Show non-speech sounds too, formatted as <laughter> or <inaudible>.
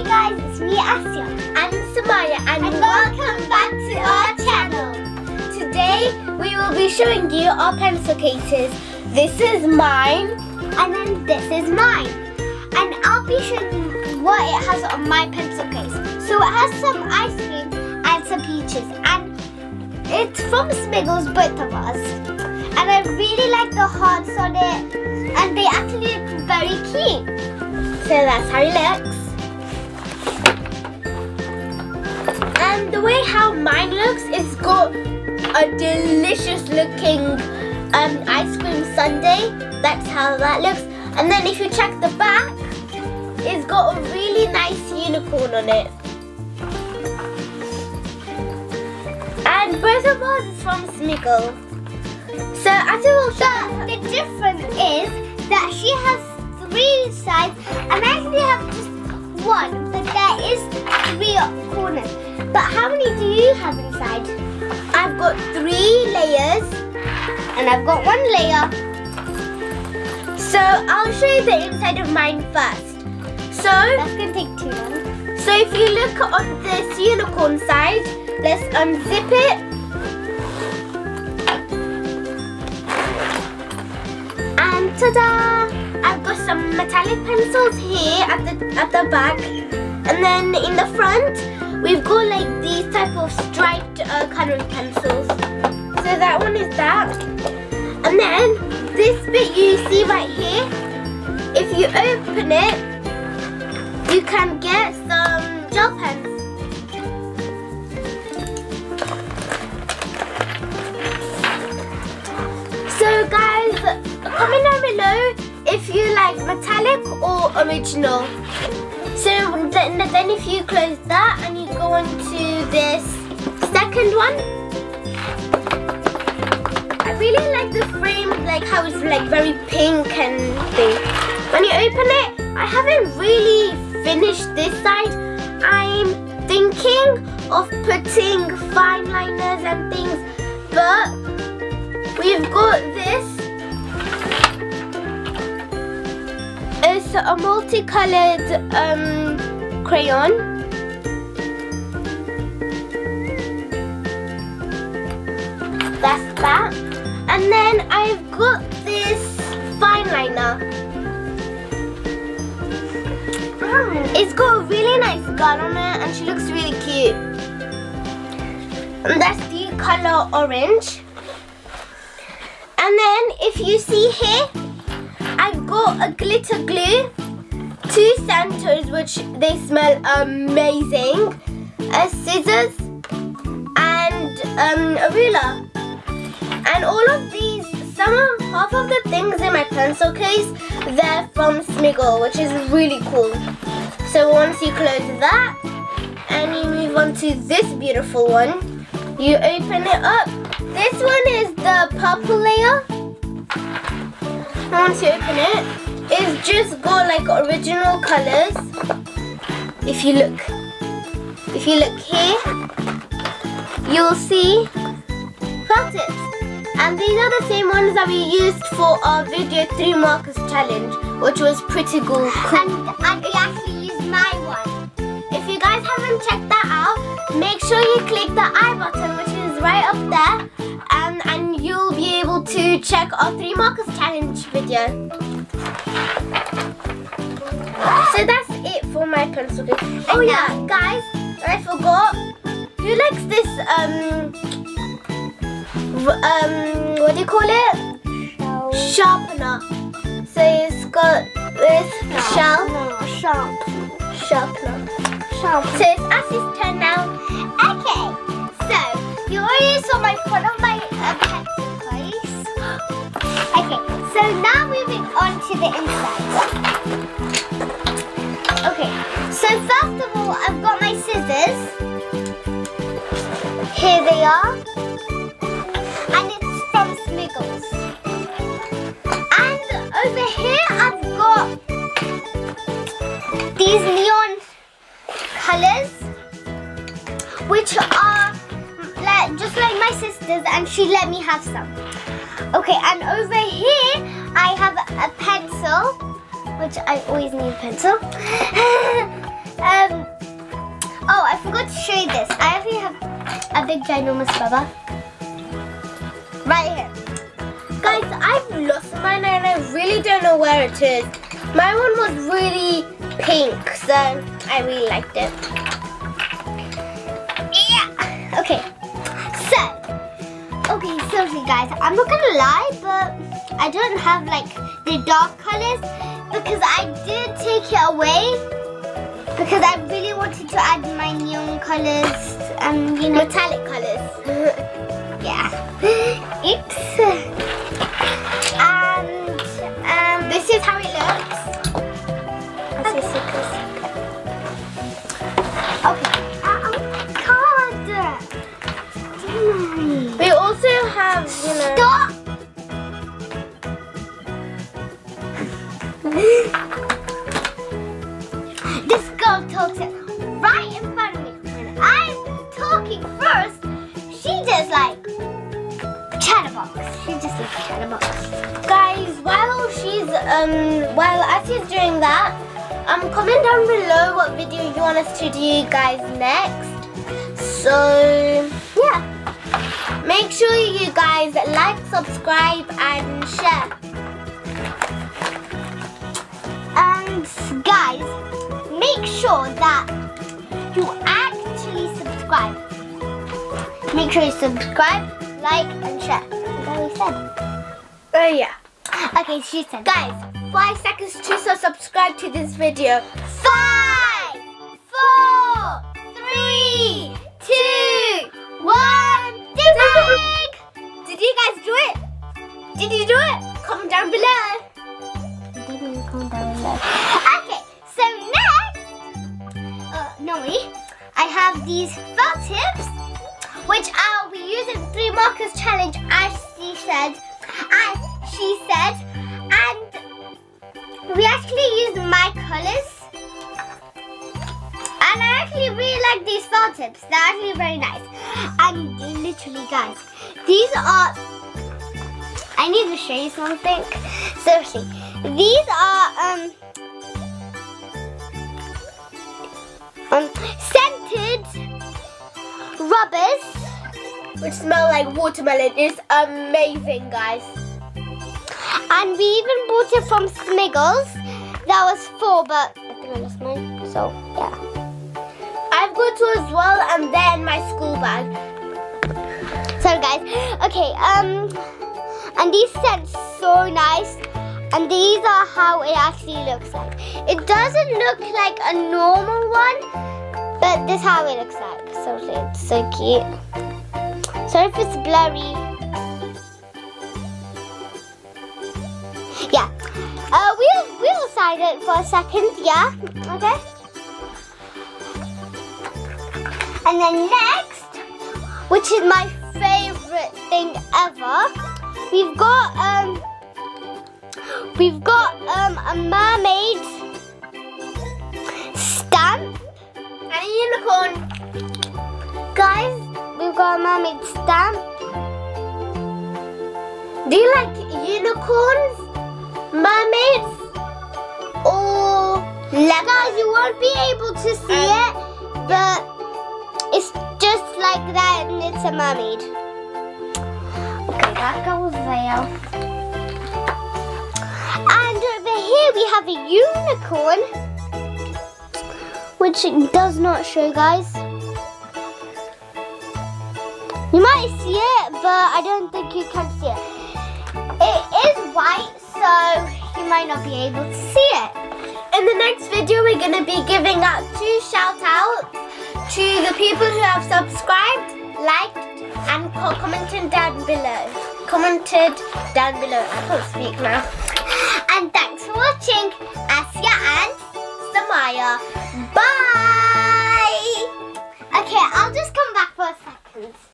Hey guys, it's me Aasia and Somaia and, and welcome back to our channel. Today we will be showing you our pencil cases. This is mine and then this is mine. And I'll be showing you what it has on my pencil case. So it has some ice cream and some peaches and it's from Smiggles, both of us. And I really like the hearts on it and they actually look very cute. So that's how it looks. And the way how mine looks, it's got a delicious looking um, ice cream sundae. That's how that looks. And then if you check the back, it's got a really nice unicorn on it. And both of us is from Smiggle. So as you will show, the difference is that she has three sides and I actually have just one, but there is three corners. But how many do you have inside? I've got three layers and I've got one layer. So I'll show you the inside of mine first. So that's gonna take too long. So if you look on this unicorn side, let's unzip it. And ta-da! I've got some metallic pencils here at the at the back, and then in the front we've got like these type of striped uh, coloring pencils. So that one is that, and then this bit you see right here. If you open it, you can get some gel pens. So guys, comment down below if you like metallic or original. So then, then if you close that and you go on to this second one. I really like the frame, like how it's like very pink and thing. When you open it, I haven't really finished this side. I'm thinking of putting fine liners and things, but we've got this a multicolored um, crayon. That's that. And then I've got this fine liner. It's got a really nice girl on it and she looks really cute. And that's the color orange. And then if you see here, got a glitter glue, two centers which they smell amazing, a scissors and um, a ruler. And all of these, some of, half of the things in my pencil case, they're from Smiggle, which is really cool. So once you close that, and you move on to this beautiful one, you open it up. This one is the purple layer once you open it, it's just got like original colours. If you look, if you look here, you'll see felt And these are the same ones that we used for our video 3 markers challenge, which was pretty cool. And, and we actually used my one. If you guys haven't checked that out, make sure you click the I button, which is right up there check our three markers challenge video. So that's it for my pencil case. Oh yeah, guys, I forgot. Who likes this um um what do you call it? Sharpener. So it's got this no, shell. No, sharp. Sharpener. Sharp. So it's Assie's turn now. Okay. So you already saw my front of my uh, pencil case. Okay, so now moving on to the inside. Okay, so first of all, I've got my scissors. Here they are. And it's from Smiggles. And over here, I've got these neon colors, which are like, just like my sister's and she let me have some. Okay, and over here, I have a pencil, which I always need a pencil. <laughs> um, oh, I forgot to show you this. I actually have a big ginormous rubber. Right here. Guys, I've lost mine and I really don't know where it is. My one was really pink, so I really liked it. Yeah. Okay. So, guys, I'm not gonna lie, but I don't have like the dark colors because I did take it away because I really wanted to add my neon colors and you know Metallic colors. <laughs> yeah. Oops. Girl talks right in front of me. When I'm talking first, she just like chatterbox. She just like chatterbox. Guys, while she's um while Aasia's doing that, um comment down below what video you want us to do guys next. So yeah. Make sure you guys like, subscribe and share. And guys, make sure that you actually subscribe. Make sure you subscribe, like, and share. Is that what you said? Oh yeah. Okay, she said. Guys, five seconds to so subscribe to this video. Five, four, three, two, one. Dig! Did you guys do it? Did you do it? Comment down below. Okay, so Nori, I have these felt tips, which I'll be using three markers challenge, as she said, as she said, and we actually used my colors. And I actually really like these felt tips. They're actually very nice. And literally, guys, these are. I need to show you something. Seriously, these are um um scented rubbers. Which smell like watermelon. It's amazing, guys. And we even bought it from Smiggles. That was four, but I think I lost mine. So yeah. I've got two as well, and then my school bag. So guys, okay, um, and these scents so nice. And these are how it actually looks like. It doesn't look like a normal one, but this is how it looks like. So it's so cute. Sorry if it's blurry. Yeah. Uh, we'll we'll sign it for a second. Yeah. Okay. And then next, which is my favorite thing ever, we've got um, we've got um a mermaid a unicorn. guys. We've got a mermaid stamp. Do you like unicorns, mermaids, or Guys, you won't be able to see ähm. it, but it's just like that, and it's a mermaid. Okay, that goes there. And over here we have a unicorn, which it does not show, guys. You might see it, but I don't think you can see it. It is white, so you might not be able to see it. In the next video, we're going to be giving out two shout outs to the people who have subscribed, liked, and commented down below. Commented down below. I can't speak now. And thanks for watching, Aasia and Maya. Bye! Okay, I'll just come